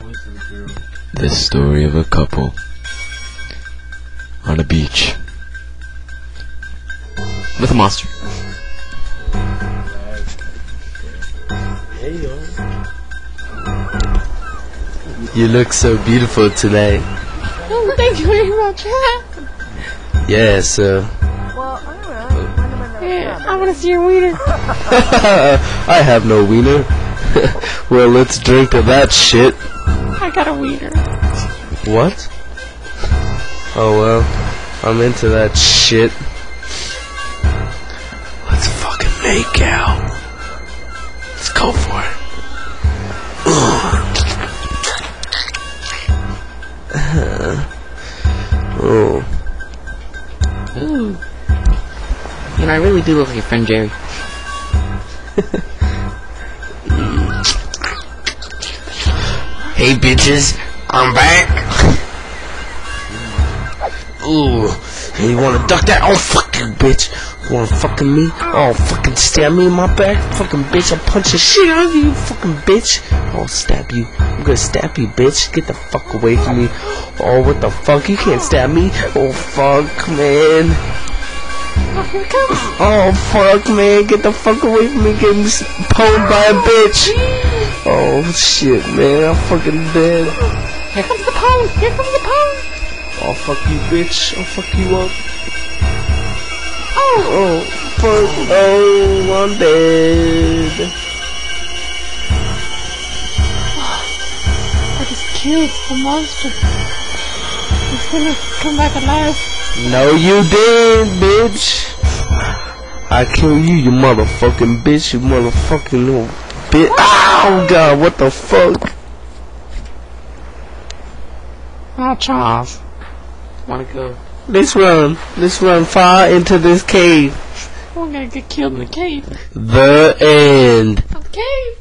The story of a couple on a beach with a monster. You look so beautiful today. Oh, thank you very much. Yes, uh, Well, I yeah, I want to see your wiener. I have no wiener. well, let's drink to that shit. I got a wiener. What? Oh well, I'm into that shit. Let's fucking make out. Let's go for it. oh, Ooh. You know, I really do look like your friend Jerry. hey bitches, I'm back. Ooh, you wanna duck that? Oh fuck you, bitch. You wanna fucking me? Oh fucking stab me in my back, fucking bitch. I'll punch the shit out of you, fucking bitch. I'll stab you. I'm gonna stab you, bitch. Get the fuck away from me. Oh, what the fuck? You can't stab me. Oh fuck, man. Oh, oh fuck, man. Get the fuck away from me. Getting pwned by a bitch. Oh shit, man. I'm fucking dead. Here comes the pone. Here comes the pone. I'll fuck you, bitch. I'll fuck you up. Oh, oh, fuck. Oh, I'm dead. I just killed the monster. He's gonna come back alive. No, you didn't, bitch. I kill you, you motherfucking bitch. You motherfucking little bitch. Oh, God, what the fuck? Oh, Charles. Wanna go? Let's run. Let's run far into this cave. We're gonna get killed in the cave. The end. The cave.